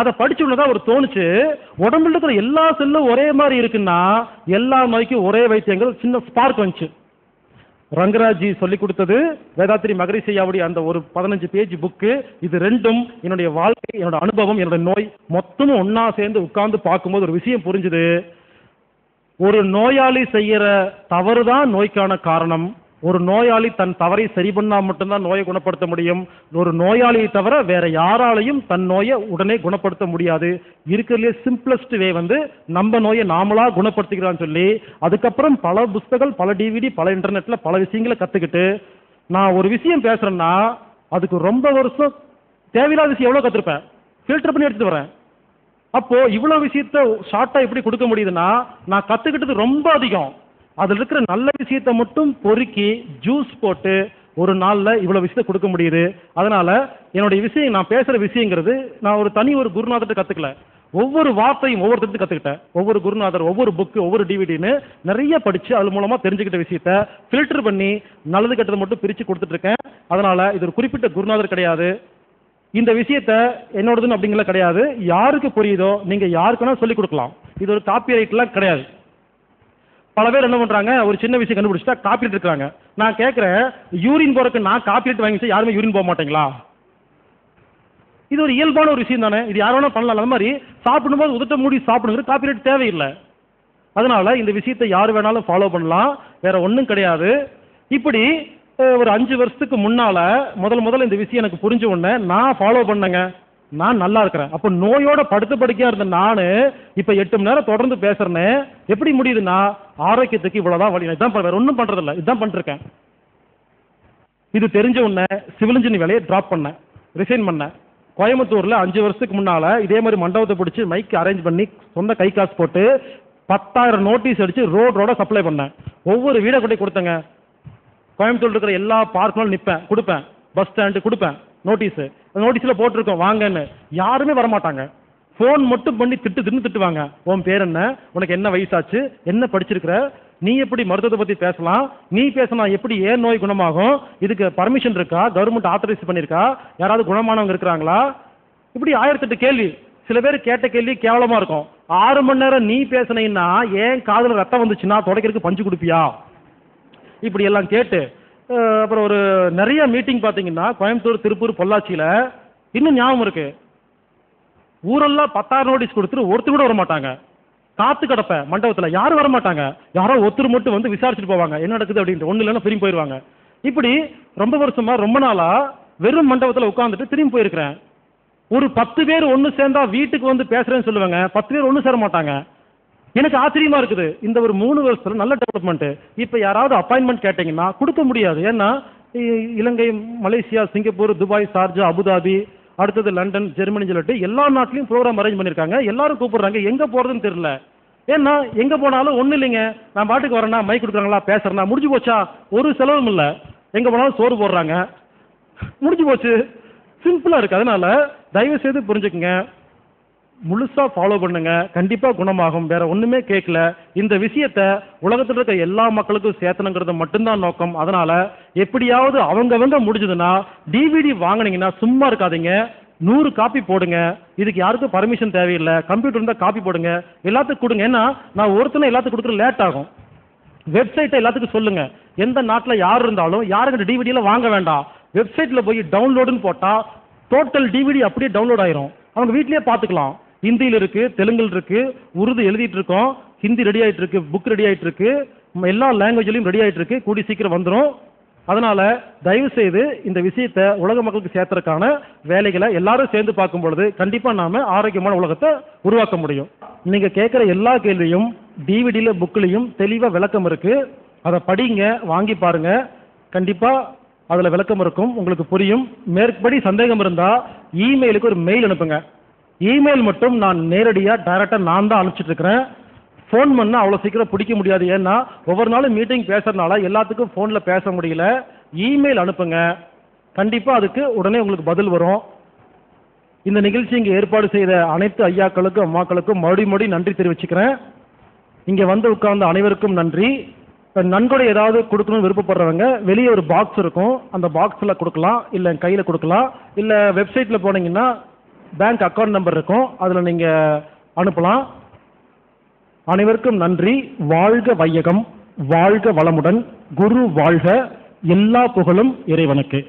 அதை படிச்சோன்னு தான் ஒரு தோணுச்சு. உடம்புல இருக்கிற எல்லா செல்லும் ஒரே மாதிரி இருக்குன்னா எல்லா மாதிரிக்கும் ஒரே வைத்தியங்கள் சின்ன ஸ்பார்க் வந்துச்சு. ரங்கராஜி சொல்லி கொடுத்தது வேதாத்திரி மகரிசையாவுடைய அந்த ஒரு பதினஞ்சு பேஜ் புக்கு இது ரெண்டும் என்னுடைய வாழ்க்கை என்னோட அனுபவம் என்னோட நோய் மொத்தமும் ஒன்றா சேர்ந்து உட்கார்ந்து பார்க்கும்போது ஒரு விஷயம் புரிஞ்சுது. ஒரு நோயாளி செய்யற தவறு தான் நோய்க்கான காரணம். ஒரு நோயாளி தன் தவறை சரி பண்ணா மட்டும்தான் நோயை குணப்படுத்த முடியும். ஒரு நோயாளியை தவிர வேற யாராலையும் தன் நோயை உடனே குணப்படுத்த முடியாது. இருக்கிறதுலே சிம்பிளஸ்ட் வே வந்து நம்ம நோயை நாமளா குணப்படுத்திக்கிறான்னு சொல்லி அதுக்கப்புறம் பல புஸ்தகங்கள் பல டிவிடி பல இன்டர்நெட்ல பல விஷயங்களை கத்துக்கிட்டு நான் ஒரு விஷயம் பேசுறேன்னா அதுக்கு ரொம்ப வருஷம் தேவையில்லாத விஷயம் எவ்வளவு கத்துருப்பேன்? ஃபில்டர் பண்ணி எடுத்துட்டு வரேன். அப்போ இவ்வளவு விஷயத்த ஷார்ட்டா எப்படி கொடுக்க முடியுதுன்னா நான் கத்துக்கிட்டது ரொம்ப அதிகம். அதில் இருக்கிற நல்ல விஷயத்த மட்டும் பொறுக்கி ஜூஸ் போட்டு ஒரு நாளில் இவ்வளோ விஷயத்த கொடுக்க முடியுது. அதனால் என்னுடைய விஷயம் நான் பேசுகிற விஷயங்கிறது நான் ஒரு தனி ஒரு குருநாதர்கிட்ட கற்றுக்கல ஒவ்வொரு வார்த்தையும் ஒவ்வொருத்தருக்கு கற்றுக்கிட்டேன் ஒவ்வொரு குருநாதர் ஒவ்வொரு புக்கு ஒவ்வொரு டிவிடின்னு நிறைய படித்து அது மூலமாக தெரிஞ்சுக்கிட்ட விஷயத்த ஃபில்டர் பண்ணி நல்லது கெட்டது மட்டும் பிரித்து கொடுத்துட்ருக்கேன் அதனால் இது ஒரு குறிப்பிட்ட குருநாதர் கிடையாது. இந்த விஷயத்த என்னோடதுன்னு அப்படிங்கிற கிடையாது. யாருக்கு புரியுதோ நீங்கள் யாருக்குன்னா சொல்லிக் கொடுக்கலாம். இது ஒரு காப்பி ரைட்லாம் கிடையாது. பல பேர் என்ன பண்றாங்க ஒரு சின்ன விஷயம் கண்டுபிடிச்சிட்டா காப்பி இருக்காங்க நான் கேட்குறேன் யூரின் போறதுக்கு நான் காப்பி வாங்கி யாருமே யூரின் போக மாட்டீங்களா? இது ஒரு இயல்பான ஒரு விஷயம் தானே. இது யார் வேணா பண்ணலாம் அந்த மாதிரி சாப்பிடும்போது உதட்ட மூடி சாப்பிடுங்கிற காப்பிரைட் தேவையில்லை. அதனால இந்த விஷயத்தை யார் வேணாலும் ஃபாலோ பண்ணலாம். வேற ஒன்றும் கிடையாது. இப்படி ஒரு அஞ்சு வருஷத்துக்கு முன்னால முதல் முதல்ல இந்த விஷயம் எனக்கு புரிஞ்ச உடனே நான் ஃபாலோ பண்ணேங்க. நான் நல்லா இருக்கிறேன். அப்போ நோயோட படுத்து படுக்கையா இருந்த நான் இப்போ எட்டு மணி நேரம் தொடர்ந்து பேசுறேன்னு எப்படி முடியுதுன்னா ஆரோக்கியத்துக்கு இவ்வளவுதான் வழி. இதான் வேற ஒன்றும் பண்றதில்ல. இதுதான் பண்ணிருக்கேன். இது தெரிஞ்ச உடனே சிவில் இன்ஜினியர் வேலையை டிராப் பண்ணேன். ரிசைன் பண்ணேன். கோயம்புத்தூர்ல அஞ்சு வருஷத்துக்கு முன்னால இதே மாதிரி மண்டபத்தை பிடிச்சி மைக் அரேஞ்ச் பண்ணி சொந்த கை காசு போட்டு பத்தாயிரம் நோட்டீஸ் அடிச்சு ரோட் ரோட சப்ளை பண்ணேன். ஒவ்வொரு வீடை கொண்டு கொடுத்தேங்க. கோயம்புத்தூர் இருக்கிற எல்லா பார்க்கும் நிற்பேன் கொடுப்பேன். பஸ் ஸ்டாண்டு கொடுப்பேன் நோட்டீஸு நோட்டீஸில் போட்டிருக்கோம் வாங்கன்னு. யாருமே வரமாட்டாங்க. ஃபோன் மட்டும் பண்ணி திட்டு திட்டு திட்டுவாங்க. உன் பேர் என்ன? உனக்கு என்ன வயசாச்சு? என்ன படிச்சிருக்கிற? நீ எப்படி மருத்துவத்தை பற்றி பேசலாம்? நீ பேசினா எப்படி ஏன் நோய் குணமாகும்? இதுக்கு பர்மிஷன் இருக்கா? கவர்மெண்ட் ஆத்தரைஸ் பண்ணியிருக்கா? யாராவது குணமானவங்க இருக்கிறாங்களா? இப்படி ஆயிரத்தெட்டு கேள்வி. சில பேர் கேட்ட கேள்வி கேவலமாக இருக்கும். ஆறு மணி நேரம் நீ பேசுனீங்கன்னா ஏன் காதில் ரத்தம் வந்துச்சுன்னா தொடக்கிறதுக்கு பஞ்சு கொடுப்பியா? இப்படி எல்லாம் கேட்டு அப்புறம் ஒரு நிறைய மீட்டிங் பார்த்தீங்கன்னா கோயம்புத்தூர் திருப்பூர் பொள்ளாச்சியில் இன்னும் ஞாபகம் இருக்கு. ஊரெல்லாம் பத்தாயிரம் நோட்டீஸ் கொடுத்துட்டு ஒருத்தர் கூட வர மாட்டாங்க காத்து கிடப்பேன் மண்டபத்தில். யாரும் வர மாட்டாங்க யாரோ ஒருத்தர் மட்டும் வந்து விசாரிச்சுட்டு போவாங்க. என்ன நடக்குது அப்படின்ட்டு. ஒன்றும் இல்லைன்னா திரும்பி போயிடுவாங்க இப்படி ரொம்ப வருஷமா ரொம்ப நாளா வெறும் மண்டபத்தில் உட்காந்துட்டு திரும்பி போயிருக்கிறேன். ஒரு பத்து பேர் ஒன்று சேர்ந்தா வீட்டுக்கு வந்து பேசுறேன்னு சொல்லுவாங்க. பத்து பேர் ஒன்று சேர மாட்டாங்க. எனக்கு ஆச்சரியமா இருக்குது. இந்த ஒரு மூணு வருஷத்துல நல்ல டெவலப்மெண்ட் இப்போ யாராவது அப்பாயின்மெண்ட் கேட்டீங்கன்னா கொடுக்க முடியாது. ஏன்னா இ- Ilangai Malaysia Singapore Dubai Sharjah Abu Dhabi அடுத்தது லண்டன் ஜெர்மனி சொல்லிட்டு எல்லா நாட்டிலையும் ப்ரோக்ராம் அரேஞ்ச் பண்ணியிருக்காங்க. எல்லாரும் கூப்பிடுறாங்க. எங்க போறதுன்னு தெரியல. ஏன்னா எங்க போனாலும் ஒன்றும் இல்லைங்க. நான் பாட்டுக்கு வரேன்னா மைக் கொடுக்குறாங்களா பேசுறேன்னா முடிஞ்சு போச்சா? ஒரு செலவும் இல்லை. எங்க போனாலும் சோறு போடுறாங்க. முடிஞ்சு போச்சு. சிம்பிளா இருக்கு. அதனால தயவு செய்து புரிஞ்சுக்குங்க. முழுசாக ஃபாலோ பண்ணுங்க. கண்டிப்பாக குணமாகும். வேற ஒன்றுமே கேட்கல இந்த விஷயத்த உலகத்தில் இருக்க எல்லா மக்களுக்கும் சேர்த்தணுங்கிறது மட்டும்தான் நோக்கம். அதனால எப்படியாவது அவங்கவங்க முடிஞ்சதுன்னா டிவிடி வாங்குனீங்கன்னா சும்மா இருக்காதீங்க. நூறு காப்பி போடுங்க. இதுக்கு யாருக்கும் பர்மிஷன் தேவையில்லை. கம்ப்யூட்டர் இருந்தால் காப்பி போடுங்க. எல்லாத்துக்கும் கொடுங்க. ஏன்னா நான் ஒருத்தனை எல்லாத்துக்கும் கொடுக்குற லேட் ஆகும். வெப்சைட்டை எல்லாத்துக்கும் சொல்லுங்க. எந்த நாட்டில் யார் இருந்தாலும் யாருக்கிட்ட டிவிடியில் வாங்க வேண்டாம். வெப்சைட்டில் போய் டவுன்லோடுன்னு போட்டால் டோட்டல் டிவிடி அப்படியே டவுன்லோட் ஆயிரும். அவங்க வீட்லேயே பார்த்துக்கலாம். ஹிந்தியில் இருக்கு தெலுங்கில் இருக்கு உருது எழுதிட்டு இருக்கோம் ஹிந்தி ரெடி ஆயிட்டு இருக்கு புக் ரெடி ஆயிட்டு இருக்கு எல்லா லாங்குவேஜ்லையும் ரெடி ஆயிட்டு இருக்கு கூடி சீக்கிரம் வந்துடும் அதனால தயவு செய்து இந்த விஷயத்தை உலக மக்களுக்கு சேர்த்துறதுக்கான வேலைகளை எல்லாரும் சேர்ந்து பார்க்கும் பொழுது கண்டிப்பாக நாம ஆரோக்கியமான உலகத்தை உருவாக்க முடியும். நீங்க கேட்குற எல்லா கேள்வியும் டிவிடியில் புக்லேயும் தெளிவாக விளக்கம் இருக்கு. அதை படிங்க வாங்கி பாருங்க. கண்டிப்பாக அதில் விளக்கம் இருக்கும். உங்களுக்கு புரியும். மேற்படி சந்தேகம் இருந்தால் இமெயிலுக்கு ஒரு மெயில் அனுப்புங்க. இமெயில் மட்டும் நான் நேரடியாக டைரக்டா நான் தான் அனுப்பிச்சிட்டு இருக்கிறேன். ஃபோன் பண்ணால் அவ்வளோ சீக்கிரம் பிடிக்க முடியாது. ஏன்னா ஒவ்வொரு நாளும் மீட்டிங் பேசுறதுனால எல்லாத்துக்கும் ஃபோனில் பேச முடியல. இமெயில் அனுப்புங்க. கண்டிப்பாக அதுக்கு உடனே உங்களுக்கு பதில் வரும். இந்த நிகழ்ச்சி இங்கே ஏற்பாடு செய்த அனைத்து ஐயாக்களுக்கும் அம்மாக்களுக்கும் மறுபடியும் மறுபடியும் நன்றி தெரிவிச்சுக்கிறேன். இங்கே வந்து உட்கார்ந்த அனைவருக்கும் நன்றி. நன்கொடை ஏதாவது கொடுக்கணும்னு விருப்பப்படுறவங்க வெளியே ஒரு பாக்ஸ் இருக்கும். அந்த பாக்ஸில் கொடுக்கலாம். இல்லை கையில் கொடுக்கலாம். இல்லை வெப்சைட்டில் போனீங்கன்னா பேங்க் அக்கவுண்ட் நம்பர் இருக்கும். அதில் நீங்கள் அனுப்பலாம். அனைவருக்கும் நன்றி. வாழ்க வையகம் வாழ்க வளமுடன் குரு வாழ்க எல்லா புகழும் இறைவனுக்கு.